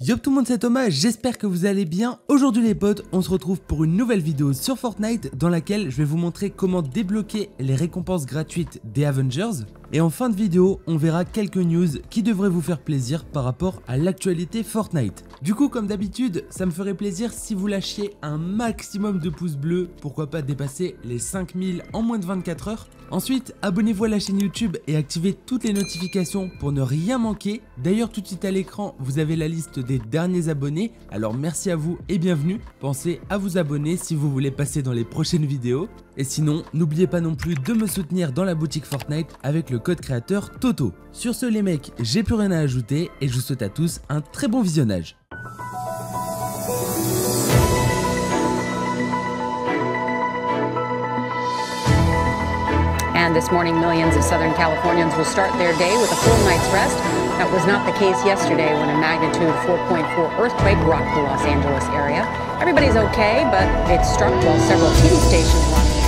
Yo tout le monde c'est Thomas, j'espère que vous allez bien. Aujourd'hui les potes, on se retrouve pour une nouvelle vidéo sur Fortnite dans laquelle je vais vous montrer comment débloquer les récompenses gratuites des Avengers. Et en fin de vidéo, on verra quelques news qui devraient vous faire plaisir par rapport à l'actualité Fortnite. Du coup, comme d'habitude, ça me ferait plaisir si vous lâchiez un maximum de pouces bleus, pourquoi pas dépasser les 5000 en moins de 24 heures. Ensuite, abonnez-vous à la chaîne YouTube et activez toutes les notifications pour ne rien manquer. D'ailleurs, tout de suite à l'écran, vous avez la liste des derniers abonnés, alors merci à vous et bienvenue. Pensez à vous abonner si vous voulez passer dans les prochaines vidéos. Et sinon, n'oubliez pas non plus de me soutenir dans la boutique Fortnite avec le code créateur TOTO. Sur ce les mecs, j'ai plus rien à ajouter et je vous souhaite à tous un très bon visionnage. And this morning, millions of Southern Californians will start their day with a full night's rest. That was not the case yesterday when a magnitude 4.4 earthquake rocked the Los Angeles area. Everybody's okay, but it struck while several TV stations were on the.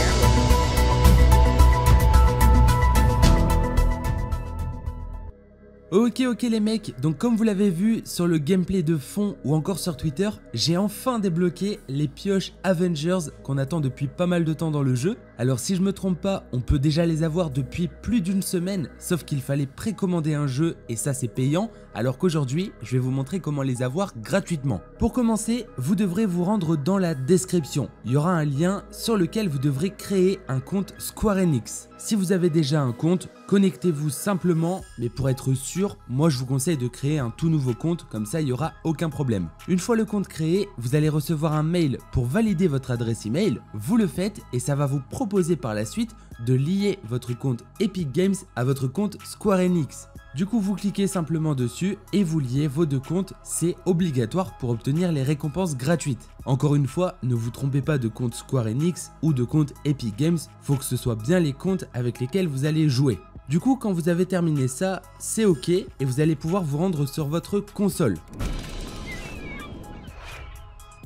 Ok ok les mecs, donc comme vous l'avez vu sur le gameplay de fond ou encore sur Twitter, j'ai enfin débloqué les pioches Avengers qu'on attend depuis pas mal de temps dans le jeu. Alors si je me trompe pas, on peut déjà les avoir depuis plus d'une semaine, sauf qu'il fallait précommander un jeu et ça c'est payant, alors qu'aujourd'hui je vais vous montrer comment les avoir gratuitement. Pour commencer, vous devrez vous rendre dans la description. Il y aura un lien sur lequel vous devrez créer un compte Square Enix. Si vous avez déjà un compte, connectez-vous simplement, mais pour être sûr, moi je vous conseille de créer un tout nouveau compte, comme ça il n'y aura aucun problème. Une fois le compte créé, vous allez recevoir un mail pour valider votre adresse email, vous le faites et ça va vous proposer par la suite de lier votre compte Epic Games à votre compte Square Enix. Du coup, vous cliquez simplement dessus et vous liez vos deux comptes, c'est obligatoire pour obtenir les récompenses gratuites. Encore une fois, ne vous trompez pas de compte Square Enix ou de compte Epic Games, faut que ce soit bien les comptes avec lesquels vous allez jouer. Du coup, quand vous avez terminé ça, c'est ok et vous allez pouvoir vous rendre sur votre console.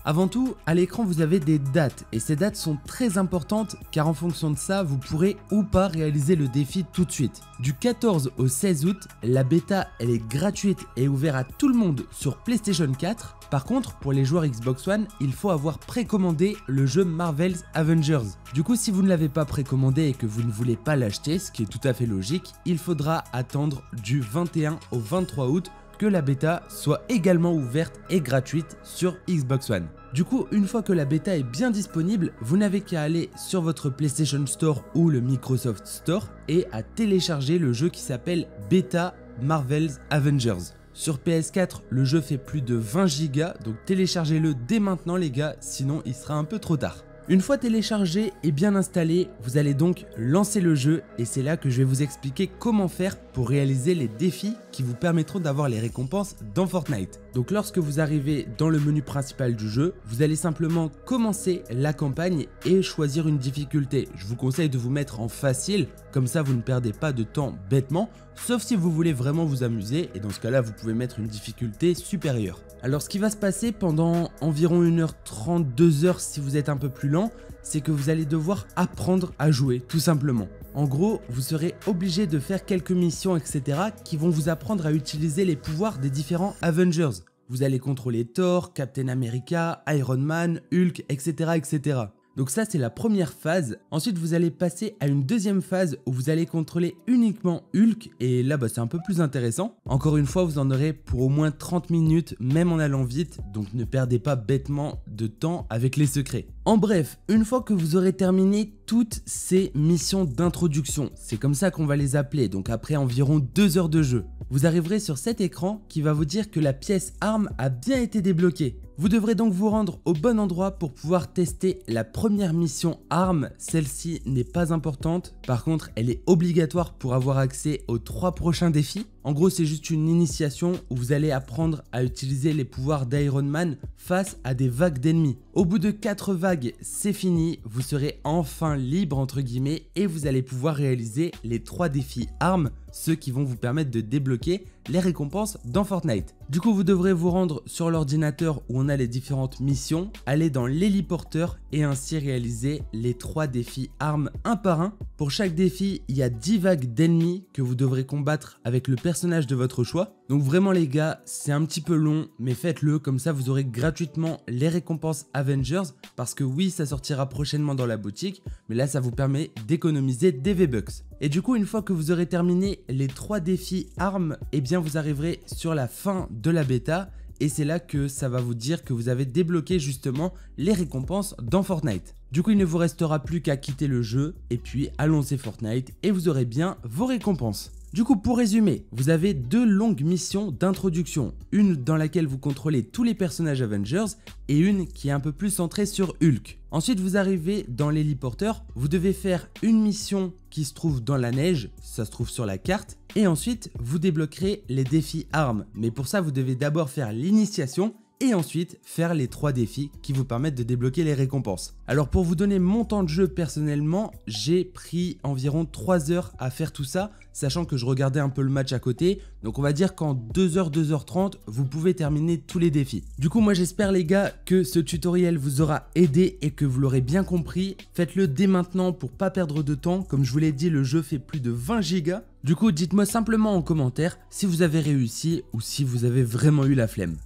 Avant tout, à l'écran vous avez des dates et ces dates sont très importantes car en fonction de ça, vous pourrez ou pas réaliser le défi tout de suite. Du 14 au 16 août, la bêta elle est gratuite et ouverte à tout le monde sur PlayStation 4. Par contre, pour les joueurs Xbox One, il faut avoir précommandé le jeu Marvel's Avengers. Du coup, si vous ne l'avez pas précommandé et que vous ne voulez pas l'acheter, ce qui est tout à fait logique, il faudra attendre du 21 au 23 août que la bêta soit également ouverte et gratuite sur Xbox One. Du coup, une fois que la bêta est bien disponible, vous n'avez qu'à aller sur votre PlayStation Store ou le Microsoft Store et à télécharger le jeu qui s'appelle Beta Marvel's Avengers. Sur PS4, le jeu fait plus de 20 Go, donc téléchargez-le dès maintenant les gars, sinon il sera un peu trop tard. Une fois téléchargé et bien installé, vous allez donc lancer le jeu et c'est là que je vais vous expliquer comment faire pour réaliser les défis qui vous permettront d'avoir les récompenses dans Fortnite. Donc lorsque vous arrivez dans le menu principal du jeu, vous allez simplement commencer la campagne et choisir une difficulté. Je vous conseille de vous mettre en facile, comme ça vous ne perdez pas de temps bêtement, sauf si vous voulez vraiment vous amuser et dans ce cas là vous pouvez mettre une difficulté supérieure. Alors ce qui va se passer pendant environ 1h30, 2h si vous êtes un peu plus lent, c'est que vous allez devoir apprendre à jouer tout simplement. En gros, vous serez obligé de faire quelques missions etc. qui vont vous apprendre à utiliser les pouvoirs des différents Avengers. Vous allez contrôler Thor, Captain America, Iron Man, Hulk, etc. etc. Donc ça c'est la première phase. Ensuite vous allez passer à une deuxième phase où vous allez contrôler uniquement Hulk et là bah, c'est un peu plus intéressant. Encore une fois vous en aurez pour au moins 30 minutes même en allant vite donc ne perdez pas bêtement de temps avec les secrets. En bref, une fois que vous aurez terminé toutes ces missions d'introduction, c'est comme ça qu'on va les appeler, donc après environ 2 heures de jeu, vous arriverez sur cet écran qui va vous dire que la pièce arme a bien été débloquée. Vous devrez donc vous rendre au bon endroit pour pouvoir tester la première mission arme. Celle-ci n'est pas importante, par contre elle est obligatoire pour avoir accès aux trois prochains défis. En gros c'est juste une initiation où vous allez apprendre à utiliser les pouvoirs d'Iron Man face à des vagues d'ennemis. Au bout de 4 vagues c'est fini, vous serez enfin libre entre guillemets et vous allez pouvoir réaliser les trois défis armes ceux qui vont vous permettre de débloquer les récompenses dans Fortnite. Du coup, vous devrez vous rendre sur l'ordinateur où on a les différentes missions, aller dans l'héliporteur et ainsi réaliser les trois défis armes un par un. Pour chaque défi, il y a 10 vagues d'ennemis que vous devrez combattre avec le personnage de votre choix. Donc vraiment les gars, c'est un petit peu long, mais faites-le, comme ça vous aurez gratuitement les récompenses Avengers, parce que oui, ça sortira prochainement dans la boutique, mais là ça vous permet d'économiser des V-Bucks. Et du coup, une fois que vous aurez terminé les trois défis armes, eh bien vous arriverez sur la fin de la bêta, et c'est là que ça va vous dire que vous avez débloqué justement les récompenses dans Fortnite. Du coup, il ne vous restera plus qu'à quitter le jeu et puis allons-y Fortnite et vous aurez bien vos récompenses. Du coup, pour résumer, vous avez deux longues missions d'introduction. Une dans laquelle vous contrôlez tous les personnages Avengers et une qui est un peu plus centrée sur Hulk. Ensuite, vous arrivez dans l'héliporteur, vous devez faire une mission qui se trouve dans la neige, ça se trouve sur la carte, et ensuite vous débloquerez les défis armes. Mais pour ça, vous devez d'abord faire l'initiation et ensuite faire les trois défis qui vous permettent de débloquer les récompenses. Alors pour vous donner mon temps de jeu personnellement, j'ai pris environ 3 heures à faire tout ça, sachant que je regardais un peu le match à côté, donc on va dire qu'en 2h, 2h30, vous pouvez terminer tous les défis. Du coup moi j'espère les gars que ce tutoriel vous aura aidé et que vous l'aurez bien compris. Faites-le dès maintenant pour pas perdre de temps, comme je vous l'ai dit le jeu fait plus de 20 gigas. Du coup dites-moi simplement en commentaire si vous avez réussi ou si vous avez vraiment eu la flemme.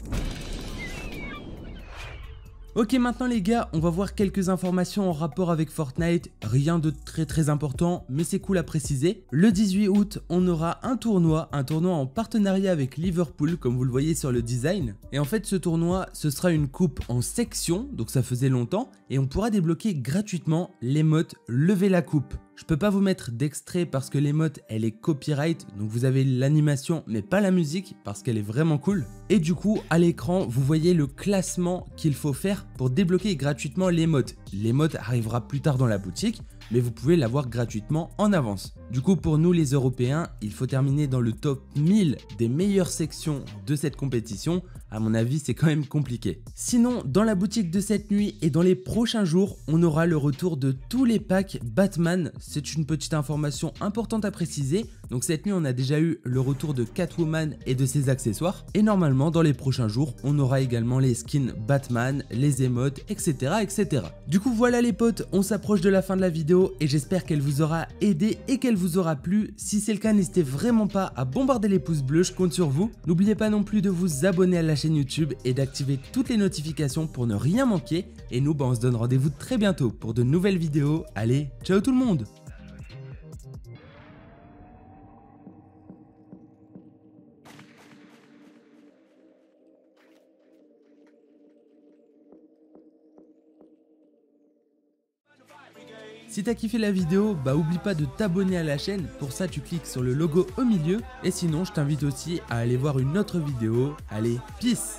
Ok maintenant les gars, on va voir quelques informations en rapport avec Fortnite, rien de très très important, mais c'est cool à préciser. Le 18 août, on aura un tournoi, un tournoi en partenariat avec Liverpool, comme vous le voyez sur le design. Et en fait ce tournoi, ce sera une coupe en section, donc ça faisait longtemps, et on pourra débloquer gratuitement l'émote Lever la coupe. Je peux pas vous mettre d'extrait parce que l'émote elle est copyright, donc vous avez l'animation mais pas la musique parce qu'elle est vraiment cool. Et du coup à l'écran vous voyez le classement qu'il faut faire pour débloquer gratuitement l'émote. L'émote arrivera plus tard dans la boutique, mais vous pouvez l'avoir gratuitement en avance. Du coup, pour nous les Européens, il faut terminer dans le top 1000 des meilleures sections de cette compétition. À mon avis, c'est quand même compliqué. Sinon, dans la boutique de cette nuit et dans les prochains jours, on aura le retour de tous les packs Batman. C'est une petite information importante à préciser. Donc cette nuit, on a déjà eu le retour de Catwoman et de ses accessoires. Et normalement, dans les prochains jours, on aura également les skins Batman, les émotes, etc. etc. Du coup, voilà les potes, on s'approche de la fin de la vidéo et j'espère qu'elle vous aura aidé et qu'elle vous aura plu. Si c'est le cas, n'hésitez vraiment pas à bombarder les pouces bleus, je compte sur vous. N'oubliez pas non plus de vous abonner à la chaîne YouTube et d'activer toutes les notifications pour ne rien manquer. Et nous, bah, on se donne rendez-vous très bientôt pour de nouvelles vidéos. Allez, ciao tout le monde Si t'as kiffé la vidéo, bah oublie pas de t'abonner à la chaîne, pour ça tu cliques sur le logo au milieu, et sinon je t'invite aussi à aller voir une autre vidéo. Allez, peace